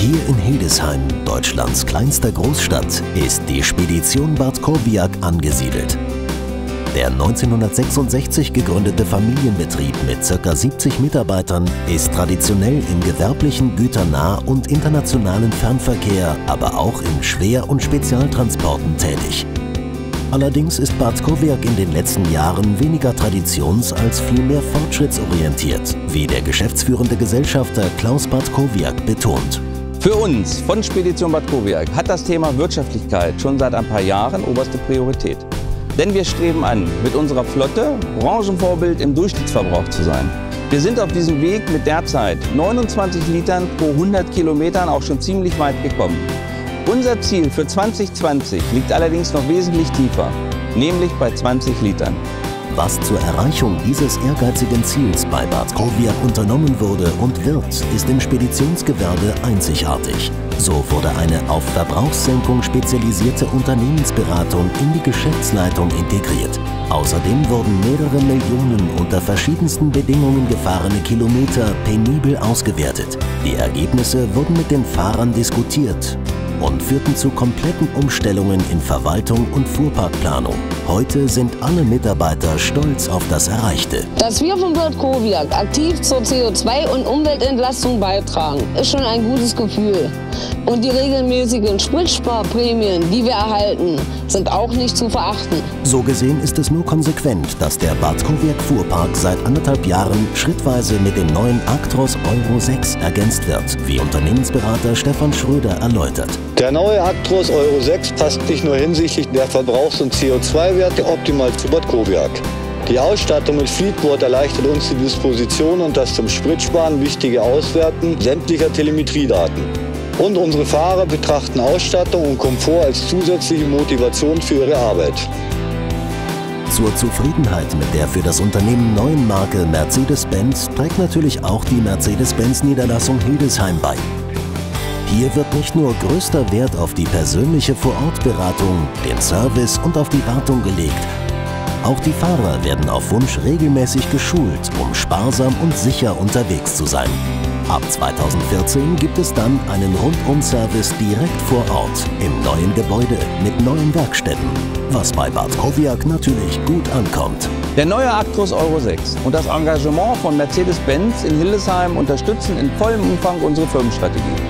Hier in Hildesheim, Deutschlands kleinster Großstadt, ist die Spedition Bad Kowiak angesiedelt. Der 1966 gegründete Familienbetrieb mit ca. 70 Mitarbeitern ist traditionell im gewerblichen Güternah- und internationalen Fernverkehr, aber auch in Schwer- und Spezialtransporten tätig. Allerdings ist Bad Kowiak in den letzten Jahren weniger traditions- als vielmehr fortschrittsorientiert, wie der geschäftsführende Gesellschafter Klaus Bad Kowiak betont. Für uns von Spedition Bad Kowiak hat das Thema Wirtschaftlichkeit schon seit ein paar Jahren oberste Priorität. Denn wir streben an, mit unserer Flotte Branchenvorbild im Durchschnittsverbrauch zu sein. Wir sind auf diesem Weg mit derzeit 29 Litern pro 100 Kilometern auch schon ziemlich weit gekommen. Unser Ziel für 2020 liegt allerdings noch wesentlich tiefer, nämlich bei 20 Litern. Was zur Erreichung dieses ehrgeizigen Ziels bei Bad Kowiak unternommen wurde und wird, ist im Speditionsgewerbe einzigartig. So wurde eine auf Verbrauchssenkung spezialisierte Unternehmensberatung in die Geschäftsleitung integriert. Außerdem wurden mehrere Millionen unter verschiedensten Bedingungen gefahrene Kilometer penibel ausgewertet. Die Ergebnisse wurden mit den Fahrern diskutiert und führten zu kompletten Umstellungen in Verwaltung und Fuhrparkplanung. Heute sind alle Mitarbeiter stolz auf das Erreichte. Dass wir von Bad Kowiak aktiv zur CO2- und Umweltentlastung beitragen, ist schon ein gutes Gefühl. Und die regelmäßigen Spritsparprämien, die wir erhalten, sind auch nicht zu verachten. So gesehen ist es nur konsequent, dass der Bad Kowiak Fuhrpark seit anderthalb Jahren schrittweise mit dem neuen Actros Euro 6 ergänzt wird, wie Unternehmensberater Stefan Schröder erläutert. Der neue Actros Euro 6 passt nicht nur hinsichtlich der Verbrauchs- und CO2-Werte optimal zu Bad Kowiak. Die Ausstattung mit Fleetboard erleichtert uns die Disposition und das zum Spritsparen wichtige Auswerten sämtlicher Telemetriedaten. Und unsere Fahrer betrachten Ausstattung und Komfort als zusätzliche Motivation für ihre Arbeit. Zur Zufriedenheit mit der für das Unternehmen neuen Marke Mercedes-Benz trägt natürlich auch die Mercedes-Benz-Niederlassung Hildesheim bei. Hier wird nicht nur größter Wert auf die persönliche Vorortberatung, den Service und auf die Wartung gelegt. Auch die Fahrer werden auf Wunsch regelmäßig geschult, um sparsam und sicher unterwegs zu sein. Ab 2014 gibt es dann einen Rundum-Service direkt vor Ort im neuen Gebäude mit neuen Werkstätten, was bei Bad Kowiak natürlich gut ankommt. Der neue Actros Euro 6 und das Engagement von Mercedes-Benz in Hildesheim unterstützen in vollem Umfang unsere Firmenstrategie.